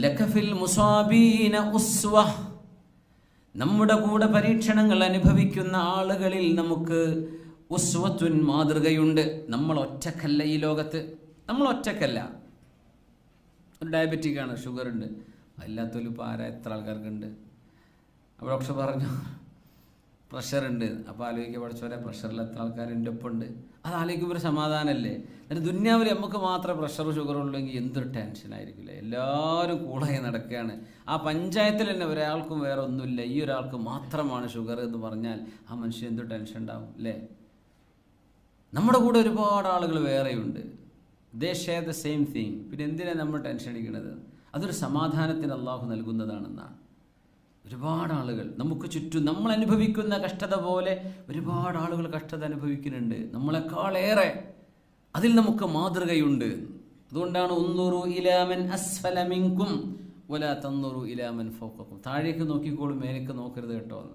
ലക്കഫിൽ മുസാബീന ഉസ്വ. നമ്മുടെ കൂടെ പരീക്ഷണങ്ങൾ അനുഭവിക്കുന്ന ആളുകളിൽ നമുക്ക് ഉസ്വത്തുൻ മാതൃകയുണ്ട്. നമ്മൾ ഒറ്റക്കല്ല ഈ ലോകത്ത്. നമ്മൾ ഒറ്റക്കല്ല. ഒരു ഡയബറ്റിക് ആണ് ഷുഗർ ഉണ്ട്. അല്ലാത്തൊരു പാര എത്ര ആൾക്കാർക്കുണ്ട്. ഡോക്ടർ പറഞ്ഞു പ്രഷർ ഉണ്ട് അപ്പോൾ ആലോചിക്കുക പഠിച്ചവരെ പ്രഷറിൽ എത്ര ആൾക്കാർ എന്റെ ഒപ്പം ഉണ്ട് അത് ആലോചിക്കുമ്പോൾ ഒരു സമാധാനമല്ലേ? എന്നിട്ട് ദുന്യാവിൽ നമുക്ക് മാത്രമേ പ്രഷറും ഷുഗറും ഉള്ളെങ്കിൽ എന്തൊരു ടെൻഷൻ ആയിരിക്കില്ല? എല്ലാവരും കൂളായി നടക്കുകയാണ്. ആ പഞ്ചായത്തിൽ തന്നെ ഒരാൾക്കും വേറെ ഒന്നുമില്ല. ഈ ഒരാൾക്ക് മാത്രമാണ് ഷുഗർ എന്ന് പറഞ്ഞാൽ ആ മനുഷ്യൻ എന്ത് ടെൻഷൻ ഉണ്ടാവും അല്ലേ? നമ്മുടെ കൂടെ ഒരുപാട് ആളുകൾ വേറെയുണ്ട്. They share the same thing പിന്നെ എന്തിനാണ് നമ്മൾ ടെൻഷൻ അടിക്കുന്നത്? അതൊരു സമാധാനത്തിന് അള്ളാഹു നൽകുന്നതാണെന്നാണ്. ഒരുപാട് ആളുകൾ നമുക്ക് ചുറ്റും നമ്മൾ അനുഭവിക്കുന്ന കഷ്ടത പോലെ ഒരുപാട് ആളുകൾ കഷ്ടത അനുഭവിക്കുന്നുണ്ട്. നമ്മളെക്കാളേറെ അതിൽ നമുക്ക് മാതൃകയുണ്ട്. അതുകൊണ്ടാണ് ഒന്നൂറു ഇലാമൻ അസ്ഫലമിങ്കും ഒല തന്നൂറു ഇലാമൻ ഫോക്കും താഴേക്ക് നോക്കിക്കോളും മേലേക്ക് നോക്കരുത് കേട്ടോ.